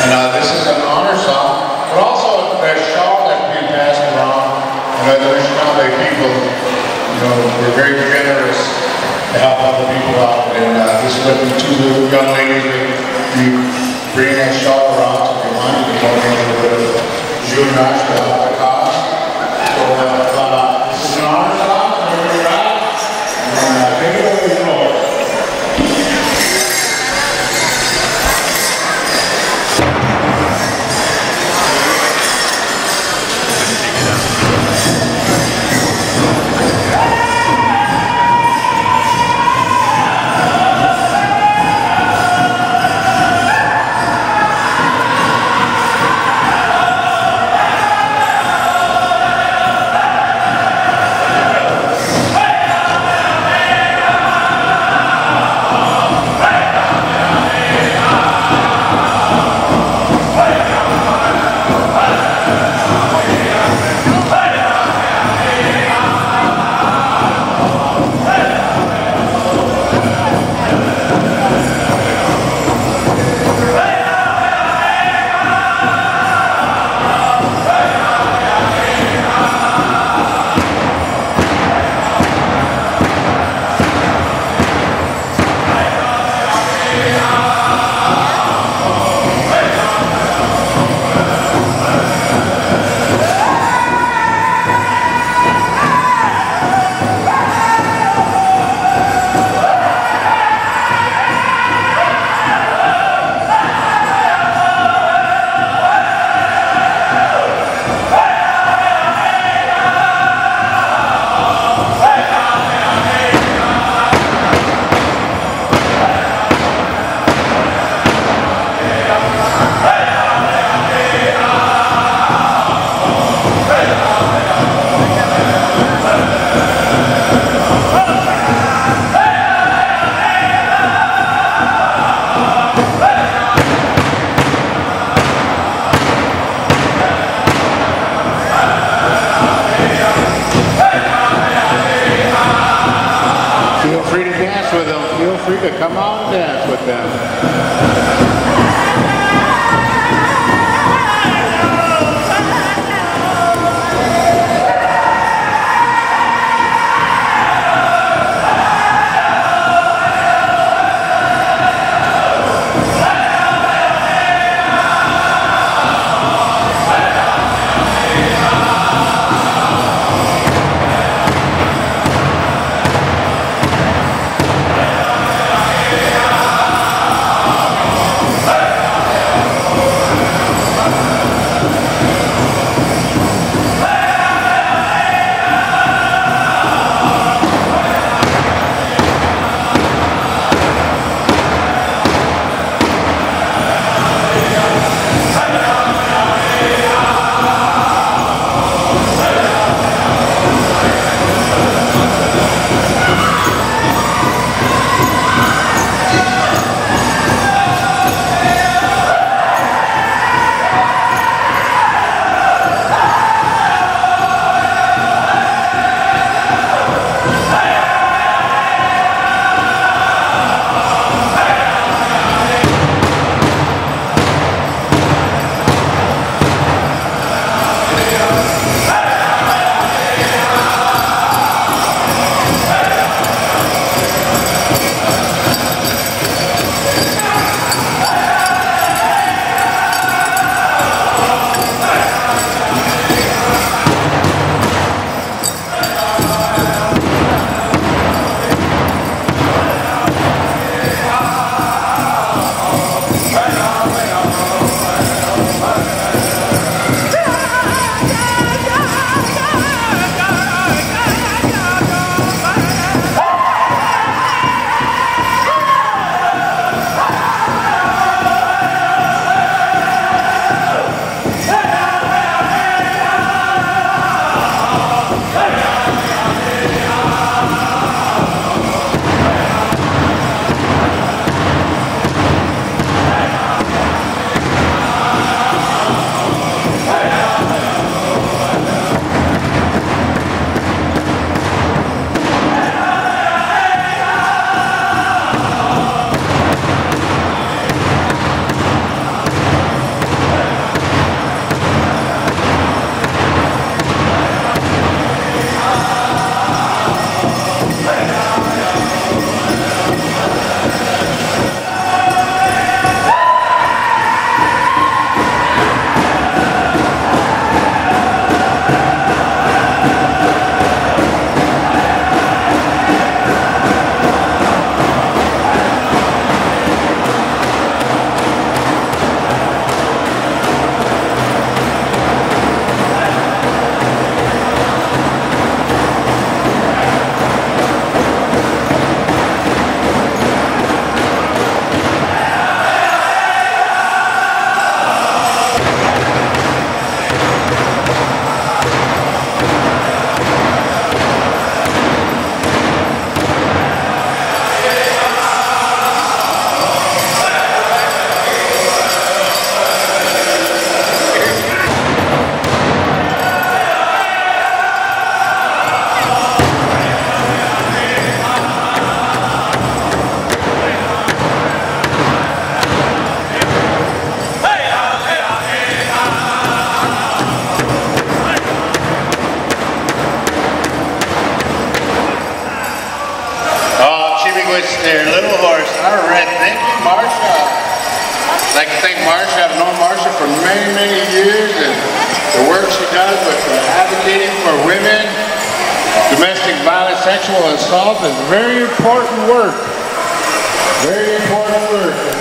And uh, this is an honor song, but also a shawl that's being passed around. And uh, the Anishinaabe people, you know, we're very generous to help other people out. And uh, this is what the two little young ladies, we bring that shawl around to remind bit of Junash to help To come out and dance with them. Their little horse. All right, thank you, Marcia. I'd like to thank Marcia. I've known Marcia for many, many years and the work she does with uh, advocating for women, domestic violence, sexual assault is very important work. Very important work.